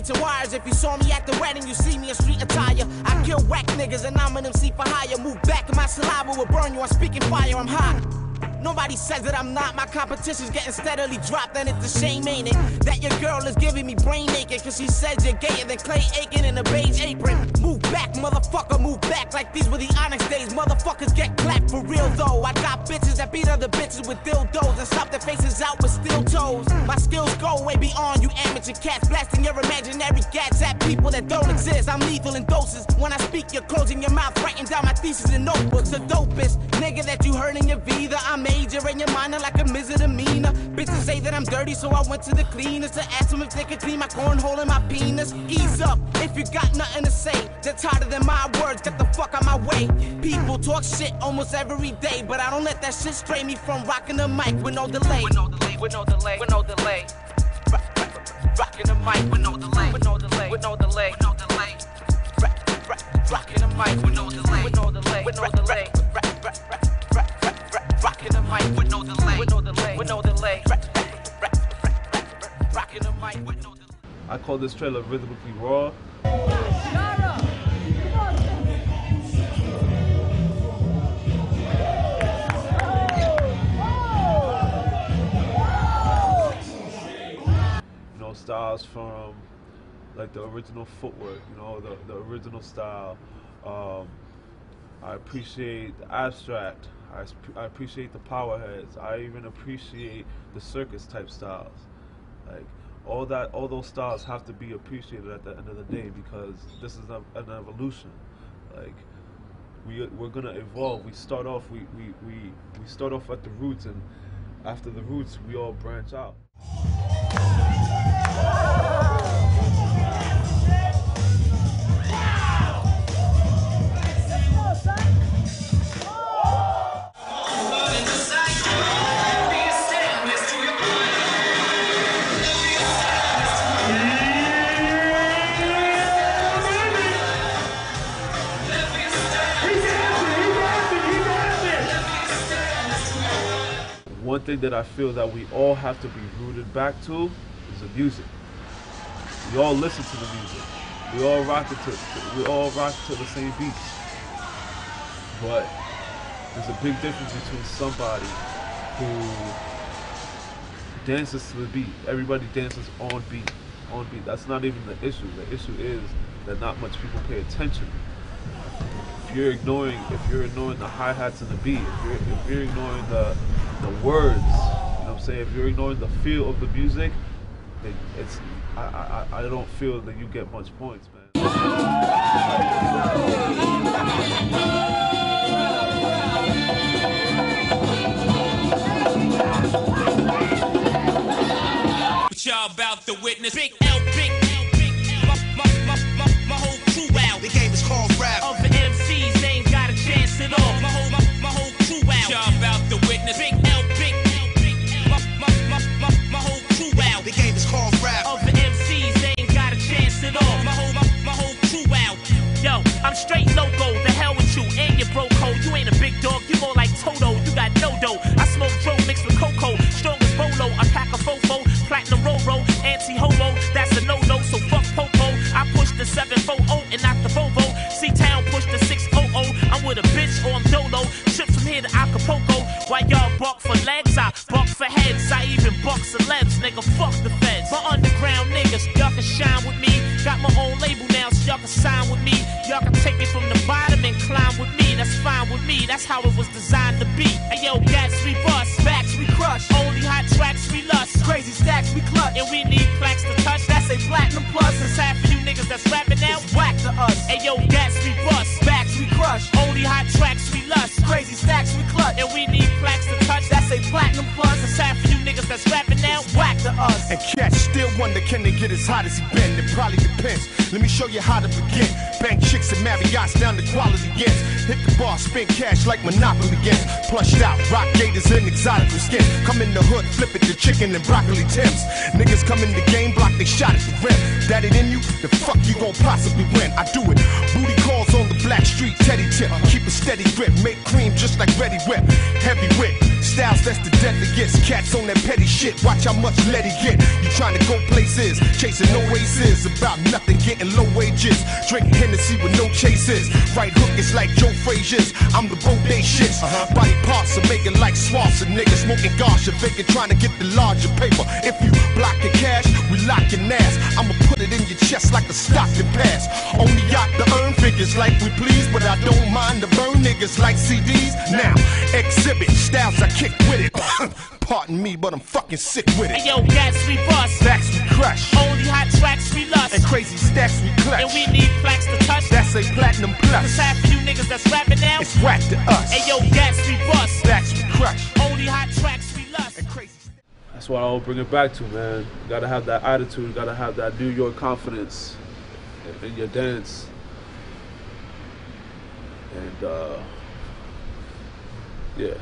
beats and wires. If you saw me at the wedding, you see me in street attire. I kill whack niggas and I'm an MC for hire. Move back and my saliva will burn you. I'm speaking fire, I'm hot. Nobody says that I'm not. My competition's getting steadily dropped, and it's a shame, ain't it? That your girl is giving me brain aching, cause she says you're gayer than Clay Aiken in a beige apron. Move back, motherfucker, move back like these were the Onyx days. Motherfuckers get clapped for real though. I got bitches that beat other bitches with dildos and slap their faces out with steel toes. My skills go way beyond you amateur cats, blasting your imaginary gats at people that don't exist. I'm lethal in doses. When I speak, you're closing your mouth, writing down my thesis in notebooks. The dopest nigga that you heard in your vida. I'm major and you're minor like a misdemeanor. Bitches say that I'm dirty, so I went to the cleaners to ask them if they could clean my cornhole and my penis. Ease up if you got nothing to say. That's harder than my words. Get the fuck out my way. People talk shit almost every day, but I don't let that shit stray me from rocking the mic with no delay. With no delay. With no delay. With no delay. Rock- rock- Rocking the mic with no delay. With no delay. With no delay. With no delay. Rock- rock- Rocking the mic with no delay. With no delay. With no delay. Rocking the mic with no delay. With no delay. With no delay. Rock- rock- rock- rock- rock- Rocking the mic with no delay. I call this trailer rhythmically raw. You know, styles from like the original footwork, you know, the, the original style. Um, I appreciate the abstract. I, I appreciate the powerheads. I even appreciate the circus type styles. Like all that, all those styles have to be appreciated at the end of the day because this is a, an evolution. Like we we're gonna evolve. We start off we, we, we, we start off at the roots and after the roots we all branch out. One thing that I feel that we all have to be rooted back to is the music. We all listen to the music. We all rock it to, to- we all rock to the same beats. But there's a big difference between somebody who dances to the beat. Everybody dances on beat. On beat. That's not even the issue. The issue is that not much people pay attention. If you're ignoring if you're ignoring the hi hats and the beat, if you're if you're ignoring the the words, you know what I'm saying? If you're ignoring the feel of the music, it, it's I, I I don't feel that you get much points, man. Y'all about to witness? Big Fuck the feds. My underground niggas, y'all can shine with me. Got my own label now, so y'all can sign with me. Y'all can take it from the bottom and climb with me. That's fine with me. That's how it was designed to be. Hey yo, gas we bust, Facts we crush, only hot tracks we lust. crazy stacks we clutch. And we need plaques to touch. That's a platinum plus. Cause half of you niggas that's rapping now. It's whack to us. Hey yo, gas we bust. Facts we crush, Only hot tracks we lust. crazy stacks we clutch. And we need plaques to touch. That's a platinum plus. Cause half of you niggas that's rapping And Catch still wonder can they get as hot as he been? It probably depends. Let me show you how to begin. Bank chicks and Marriott's down to quality ends. Hit the bar, spend cash like Monopoly games. Plushed out, rock gators and exotic skin. Come in the hood, flip it to chicken and broccoli tips. Niggas come in the game, block they shot at the rim. That it in you? The fuck you gon' possibly win? I do it. Booty calls on the black street, teddy tip. Keep a steady grip, make cream just like Reddi-wip. Heavy whip, styles that's the deadliest. Cats on that petty shit, watch how much let he get. You trying to go places, chasing no aces. About nothing, getting low wages. Drinking Hennessy with no chases. Right hook is like Joe Frazier's. I'm the bodacious. Uh-huh. Body parts are making like swaths of niggas. Smoking gosh, and faking trying to get the larger paper. If you blocking cash, we locking ass. I'ma put it in your chest like a Stockton pass. Only got to earn figures like we please, but I don't mind burn niggas like CDs. Now, exhibit styles I kick with it. Pardon me, but I'm fucking sick with it. Hey it. yo, gas we bust. Stacks we crush, Only hot tracks we lust. and crazy stacks we clutch. And we need plaques to touch. That's a platinum Cause plus. half of you niggas that's rapping now. It's whack to us. Hey yo, gas we bust. Stacks we crush, Only hot tracks we lust. and crazy. That's what I'll bring it back to, man. You gotta have that attitude. You gotta have that New York confidence in, in your dance. And uh, yeah,